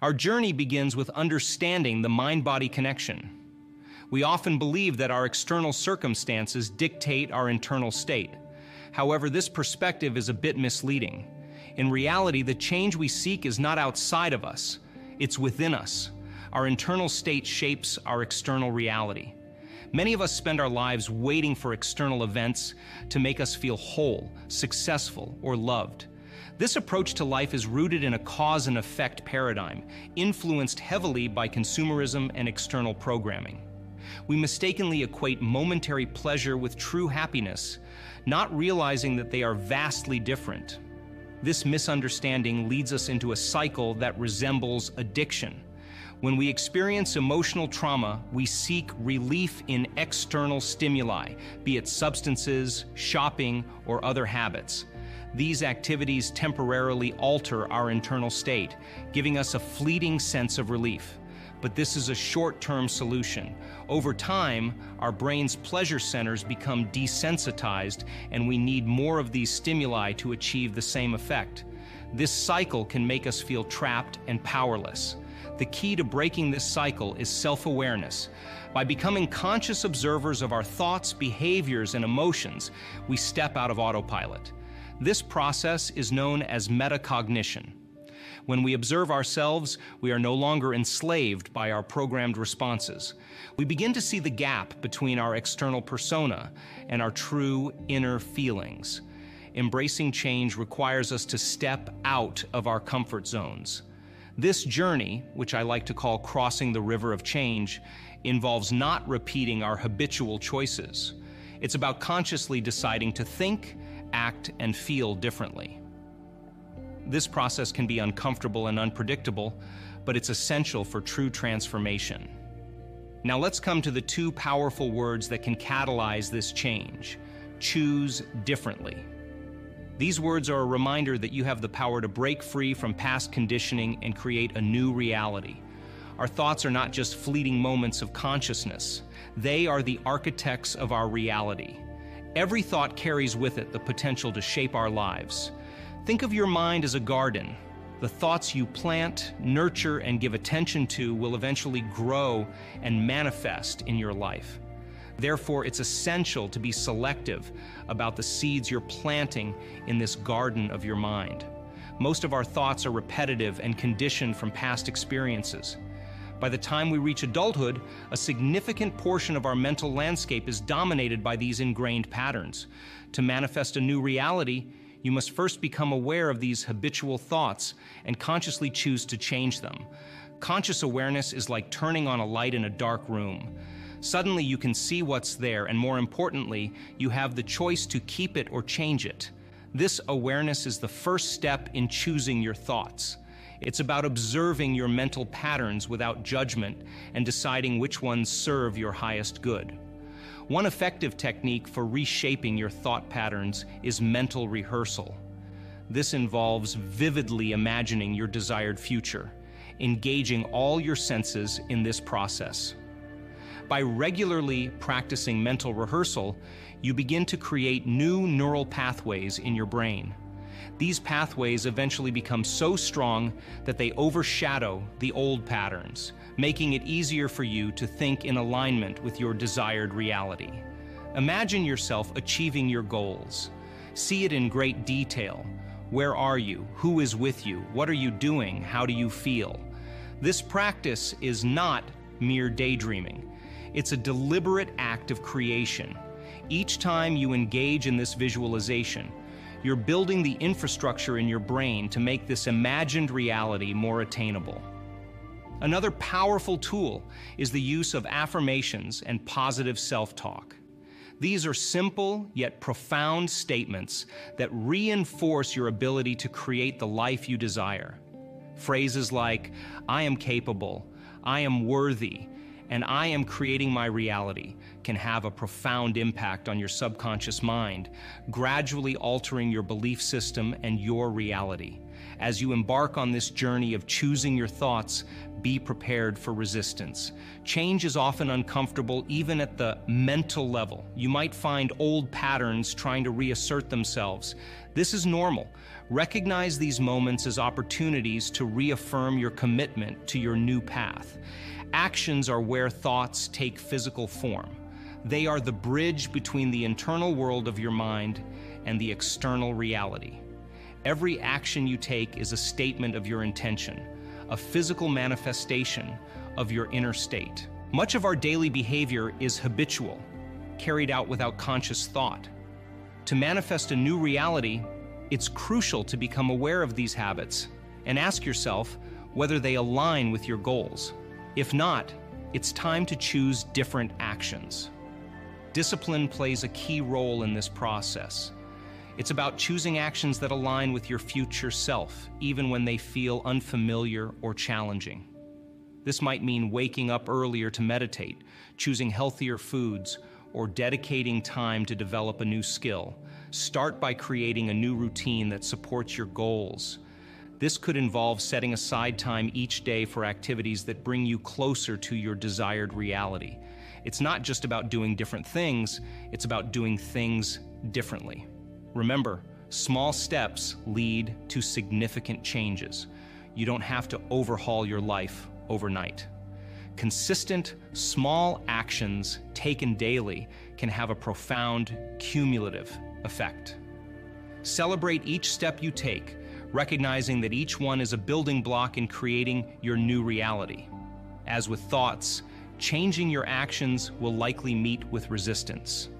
Our journey begins with understanding the mind-body connection. We often believe that our external circumstances dictate our internal state. However, this perspective is a bit misleading. In reality, the change we seek is not outside of us, it's within us. Our internal state shapes our external reality. Many of us spend our lives waiting for external events to make us feel whole, successful, or loved. This approach to life is rooted in a cause and effect paradigm, influenced heavily by consumerism and external programming. We mistakenly equate momentary pleasure with true happiness, not realizing that they are vastly different. This misunderstanding leads us into a cycle that resembles addiction. When we experience emotional trauma, we seek relief in external stimuli, be it substances, shopping, or other habits. These activities temporarily alter our internal state, giving us a fleeting sense of relief. But this is a short-term solution. Over time, our brain's pleasure centers become desensitized and we need more of these stimuli to achieve the same effect. This cycle can make us feel trapped and powerless. The key to breaking this cycle is self-awareness. By becoming conscious observers of our thoughts, behaviors, and emotions, we step out of autopilot. This process is known as metacognition. When we observe ourselves, we are no longer enslaved by our programmed responses. We begin to see the gap between our external persona and our true inner feelings. Embracing change requires us to step out of our comfort zones. This journey, which I like to call crossing the river of change, involves not repeating our habitual choices. It's about consciously deciding to think, act, and feel differently. This process can be uncomfortable and unpredictable, but it's essential for true transformation. Now let's come to the two powerful words that can catalyze this change. Choose differently. These words are a reminder that you have the power to break free from past conditioning and create a new reality. Our thoughts are not just fleeting moments of consciousness. They are the architects of our reality. Every thought carries with it the potential to shape our lives. Think of your mind as a garden. The thoughts you plant, nurture, and give attention to will eventually grow and manifest in your life. Therefore, it's essential to be selective about the seeds you're planting in this garden of your mind. Most of our thoughts are repetitive and conditioned from past experiences. By the time we reach adulthood, a significant portion of our mental landscape is dominated by these ingrained patterns. To manifest a new reality, you must first become aware of these habitual thoughts and consciously choose to change them. Conscious awareness is like turning on a light in a dark room. Suddenly you can see what's there, and more importantly, you have the choice to keep it or change it. This awareness is the first step in choosing your thoughts. It's about observing your mental patterns without judgment and deciding which ones serve your highest good. One effective technique for reshaping your thought patterns is mental rehearsal. This involves vividly imagining your desired future, engaging all your senses in this process. By regularly practicing mental rehearsal, you begin to create new neural pathways in your brain. These pathways eventually become so strong that they overshadow the old patterns, making it easier for you to think in alignment with your desired reality. Imagine yourself achieving your goals. See it in great detail. Where are you? Who is with you? What are you doing? How do you feel? This practice is not mere daydreaming. It's a deliberate act of creation. Each time you engage in this visualization, you're building the infrastructure in your brain to make this imagined reality more attainable. Another powerful tool is the use of affirmations and positive self-talk. These are simple yet profound statements that reinforce your ability to create the life you desire. Phrases like, I am capable, I am worthy, and I am creating my reality can have a profound impact on your subconscious mind, gradually altering your belief system and your reality. As you embark on this journey of choosing your thoughts, be prepared for resistance. Change is often uncomfortable even at the mental level. You might find old patterns trying to reassert themselves. This is normal. Recognize these moments as opportunities to reaffirm your commitment to your new path. Actions are where thoughts take physical form. They are the bridge between the internal world of your mind and the external reality. Every action you take is a statement of your intention, a physical manifestation of your inner state. Much of our daily behavior is habitual, carried out without conscious thought. To manifest a new reality, it's crucial to become aware of these habits and ask yourself whether they align with your goals. If not, it's time to choose different actions. Discipline plays a key role in this process. It's about choosing actions that align with your future self, even when they feel unfamiliar or challenging. This might mean waking up earlier to meditate, choosing healthier foods, or dedicating time to develop a new skill. Start by creating a new routine that supports your goals. This could involve setting aside time each day for activities that bring you closer to your desired reality. It's not just about doing different things, it's about doing things differently. Remember, small steps lead to significant changes. You don't have to overhaul your life overnight. Consistent, small actions taken daily can have a profound, cumulative effect. Celebrate each step you take, recognizing that each one is a building block in creating your new reality. As with thoughts, changing your actions will likely meet with resistance.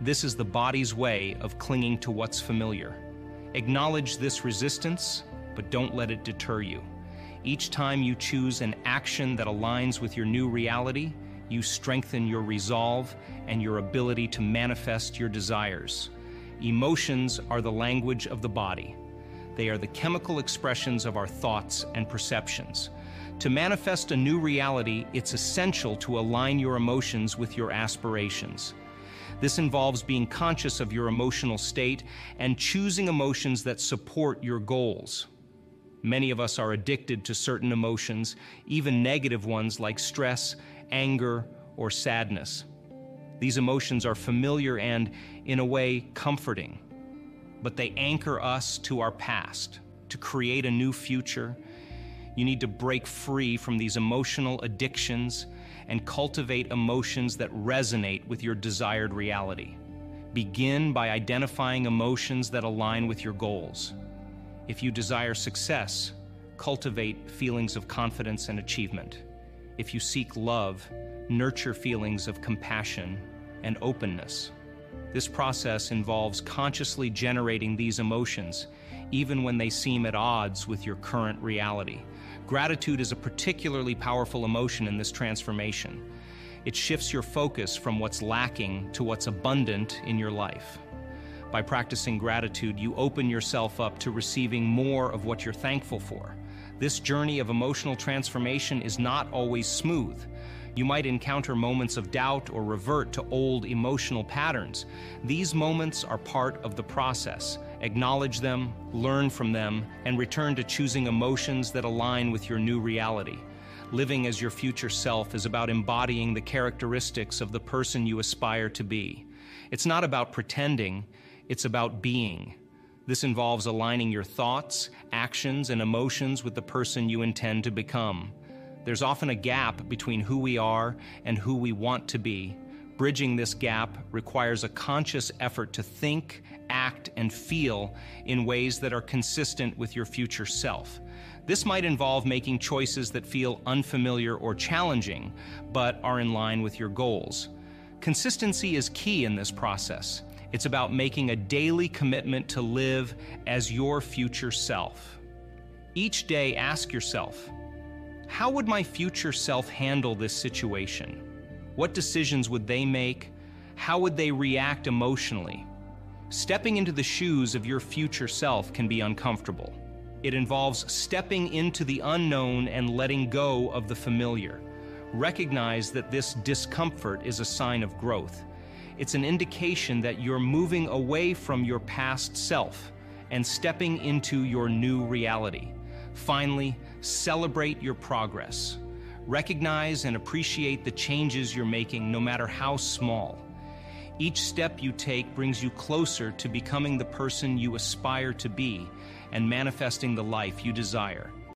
This is the body's way of clinging to what's familiar. Acknowledge this resistance, but don't let it deter you. Each time you choose an action that aligns with your new reality, you strengthen your resolve and your ability to manifest your desires. Emotions are the language of the body. They are the chemical expressions of our thoughts and perceptions. To manifest a new reality, it's essential to align your emotions with your aspirations. This involves being conscious of your emotional state and choosing emotions that support your goals. Many of us are addicted to certain emotions, even negative ones like stress, anger, or sadness. These emotions are familiar and, in a way, comforting, but they anchor us to our past. To create a new future, you need to break free from these emotional addictions and cultivate emotions that resonate with your desired reality. Begin by identifying emotions that align with your goals. If you desire success, cultivate feelings of confidence and achievement. If you seek love, nurture feelings of compassion and openness. This process involves consciously generating these emotions, even when they seem at odds with your current reality. Gratitude is a particularly powerful emotion in this transformation. It shifts your focus from what's lacking to what's abundant in your life. By practicing gratitude, you open yourself up to receiving more of what you're thankful for. This journey of emotional transformation is not always smooth. You might encounter moments of doubt or revert to old emotional patterns. These moments are part of the process. Acknowledge them, learn from them, and return to choosing emotions that align with your new reality. Living as your future self is about embodying the characteristics of the person you aspire to be. It's not about pretending, it's about being. This involves aligning your thoughts, actions, and emotions with the person you intend to become. There's often a gap between who we are and who we want to be. Bridging this gap requires a conscious effort to think, act, and feel in ways that are consistent with your future self. This might involve making choices that feel unfamiliar or challenging, but are in line with your goals. Consistency is key in this process. It's about making a daily commitment to live as your future self. Each day, ask yourself, how would my future self handle this situation? What decisions would they make? How would they react emotionally? Stepping into the shoes of your future self can be uncomfortable. It involves stepping into the unknown and letting go of the familiar. Recognize that this discomfort is a sign of growth. It's an indication that you're moving away from your past self and stepping into your new reality. Finally, celebrate your progress. Recognize and appreciate the changes you're making, no matter how small. Each step you take brings you closer to becoming the person you aspire to be and manifesting the life you desire.